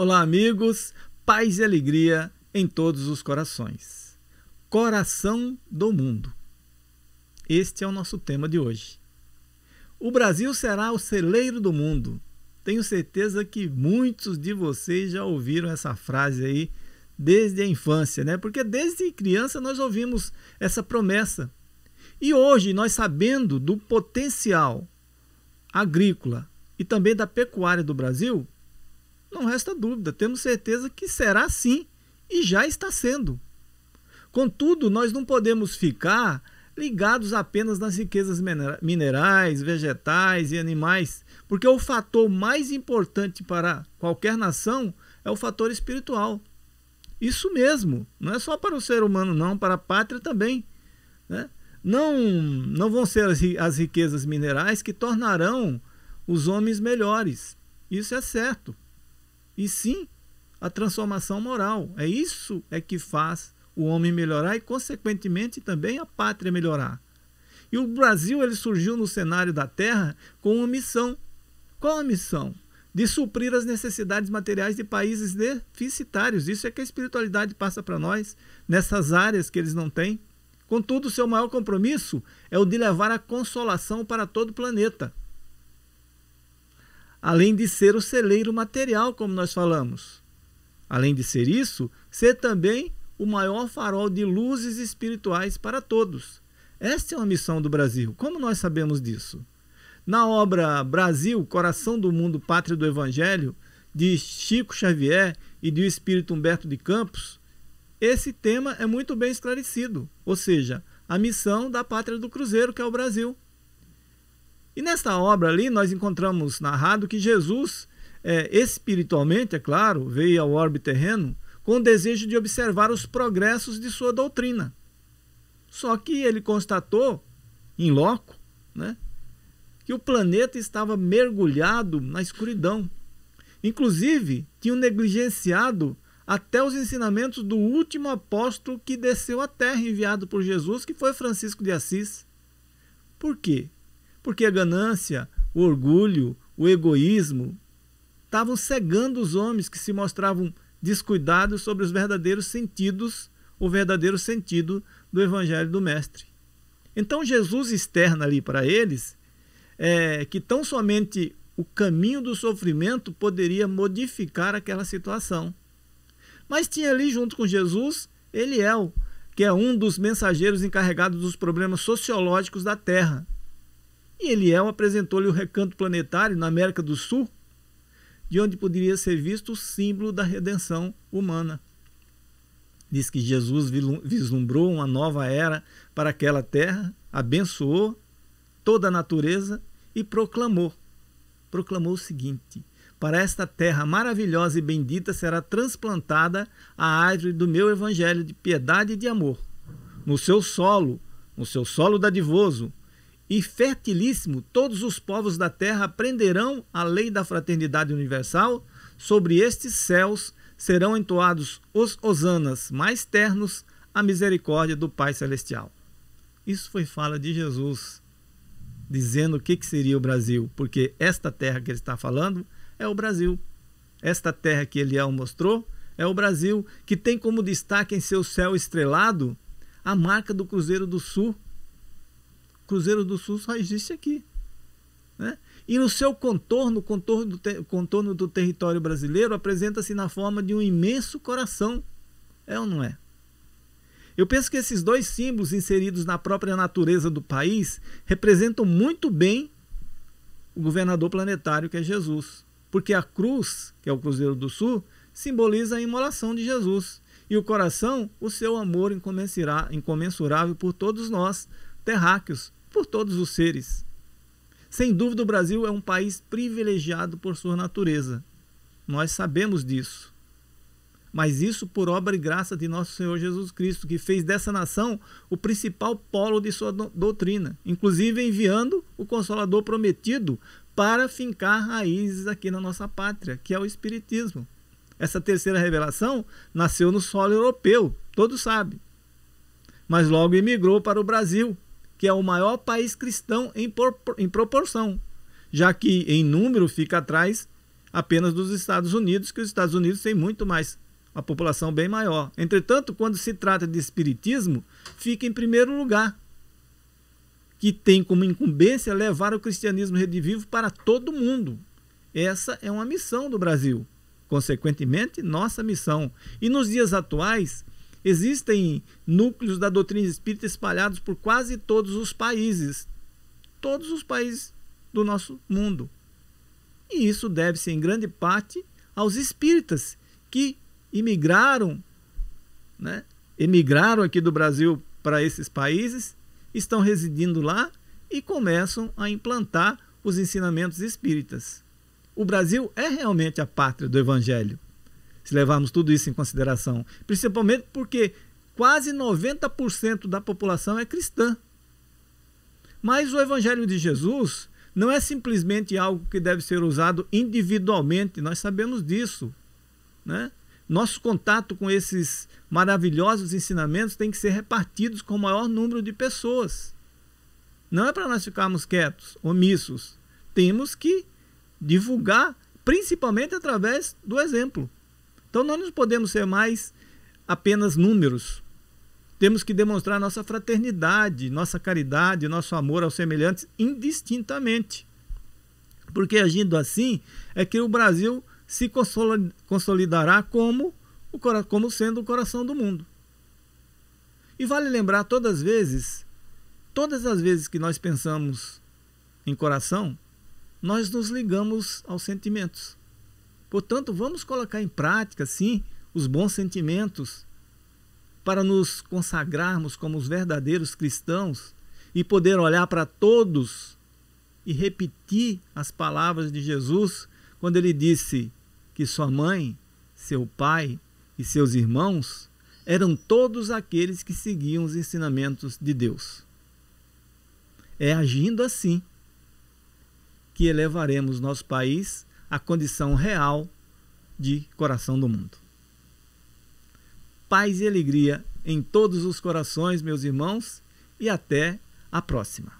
Olá, amigos, paz e alegria em todos os corações. Coração do mundo. Este é o nosso tema de hoje. O Brasil será o celeiro do mundo. Tenho certeza que muitos de vocês já ouviram essa frase aí desde a infância, né? Porque desde criança nós ouvimos essa promessa. E hoje, nós sabendo do potencial agrícola e também da pecuária do Brasil, não resta dúvida, temos certeza que será assim e já está sendo. Contudo, nós não podemos ficar ligados apenas nas riquezas minerais, vegetais e animais, porque o fator mais importante para qualquer nação é o fator espiritual. Isso mesmo, não é só para o ser humano, não, para a pátria também. Né? Não, não vão ser as riquezas minerais que tornarão os homens melhores. Isso é certo e sim a transformação moral. É isso é que faz o homem melhorar e, consequentemente, também a pátria melhorar. E o Brasil ele surgiu no cenário da Terra com uma missão. Qual a missão? De suprir as necessidades materiais de países deficitários. Isso é que a espiritualidade passa para nós, nessas áreas que eles não têm. Contudo, seu maior compromisso é o de levar a consolação para todo o planeta além de ser o celeiro material, como nós falamos. Além de ser isso, ser também o maior farol de luzes espirituais para todos. Esta é uma missão do Brasil. Como nós sabemos disso? Na obra Brasil, Coração do Mundo, Pátria do Evangelho, de Chico Xavier e do Espírito Humberto de Campos, esse tema é muito bem esclarecido, ou seja, a missão da pátria do Cruzeiro, que é o Brasil. E nesta obra ali nós encontramos narrado que Jesus, é, espiritualmente, é claro, veio ao orbe terreno com o desejo de observar os progressos de sua doutrina. Só que ele constatou, em loco, né, que o planeta estava mergulhado na escuridão. Inclusive, tinham negligenciado até os ensinamentos do último apóstolo que desceu à terra enviado por Jesus, que foi Francisco de Assis. Por quê? Porque a ganância, o orgulho, o egoísmo estavam cegando os homens que se mostravam descuidados sobre os verdadeiros sentidos, o verdadeiro sentido do evangelho do mestre. Então Jesus externa ali para eles é, que tão somente o caminho do sofrimento poderia modificar aquela situação. Mas tinha ali junto com Jesus Eliel, que é um dos mensageiros encarregados dos problemas sociológicos da terra. E Eliel apresentou-lhe o recanto planetário na América do Sul, de onde poderia ser visto o símbolo da redenção humana. Diz que Jesus vislumbrou uma nova era para aquela terra, abençoou toda a natureza e proclamou. Proclamou o seguinte: Para esta terra maravilhosa e bendita será transplantada a árvore do meu evangelho de piedade e de amor. No seu solo, no seu solo dadivoso, e fertilíssimo, todos os povos da terra aprenderão a lei da fraternidade universal. Sobre estes céus serão entoados os hosanas mais ternos, a misericórdia do Pai Celestial. Isso foi fala de Jesus, dizendo o que, que seria o Brasil, porque esta terra que ele está falando é o Brasil. Esta terra que Eliel mostrou é o Brasil, que tem como destaque em seu céu estrelado a marca do Cruzeiro do Sul, Cruzeiro do Sul só existe aqui. Né? E no seu contorno, contorno do, contorno do território brasileiro, apresenta-se na forma de um imenso coração. É ou não é? Eu penso que esses dois símbolos inseridos na própria natureza do país representam muito bem o governador planetário que é Jesus. Porque a cruz, que é o Cruzeiro do Sul, simboliza a imolação de Jesus. E o coração, o seu amor incomensurável por todos nós, terráqueos, por todos os seres. Sem dúvida, o Brasil é um país privilegiado por sua natureza. Nós sabemos disso. Mas isso por obra e graça de nosso Senhor Jesus Cristo, que fez dessa nação o principal polo de sua doutrina, inclusive enviando o Consolador prometido para fincar raízes aqui na nossa pátria, que é o Espiritismo. Essa terceira revelação nasceu no solo europeu, todos sabem. Mas logo emigrou para o Brasil, que é o maior país cristão em, por, em proporção, já que em número fica atrás apenas dos Estados Unidos, que os Estados Unidos têm muito mais, uma população bem maior. Entretanto, quando se trata de espiritismo, fica em primeiro lugar, que tem como incumbência levar o cristianismo redivivo para todo mundo. Essa é uma missão do Brasil. Consequentemente, nossa missão. E nos dias atuais, existem núcleos da doutrina espírita espalhados por quase todos os países. Todos os países do nosso mundo. E isso deve-se em grande parte aos espíritas que imigraram, né? emigraram aqui do Brasil para esses países, estão residindo lá e começam a implantar os ensinamentos espíritas. O Brasil é realmente a pátria do Evangelho, se levarmos tudo isso em consideração, principalmente porque quase 90% da população é cristã. Mas o Evangelho de Jesus não é simplesmente algo que deve ser usado individualmente, nós sabemos disso. Né? Nosso contato com esses maravilhosos ensinamentos tem que ser repartidos com o maior número de pessoas. Não é para nós ficarmos quietos, omissos. Temos que divulgar, principalmente através do exemplo. Então, nós não podemos ser mais apenas números. Temos que demonstrar nossa fraternidade, nossa caridade, nosso amor aos semelhantes indistintamente. Porque agindo assim é que o Brasil se consolidará como, como sendo o coração do mundo. E vale lembrar todas as vezes, todas as vezes que nós pensamos em coração, nós nos ligamos aos sentimentos. Portanto, vamos colocar em prática, sim, os bons sentimentos para nos consagrarmos como os verdadeiros cristãos e poder olhar para todos e repetir as palavras de Jesus quando ele disse que sua mãe, seu pai e seus irmãos eram todos aqueles que seguiam os ensinamentos de Deus. É agindo assim que elevaremos nosso país à condição real de coração do mundo paz e alegria em todos os corações, meus irmãos, e até a próxima.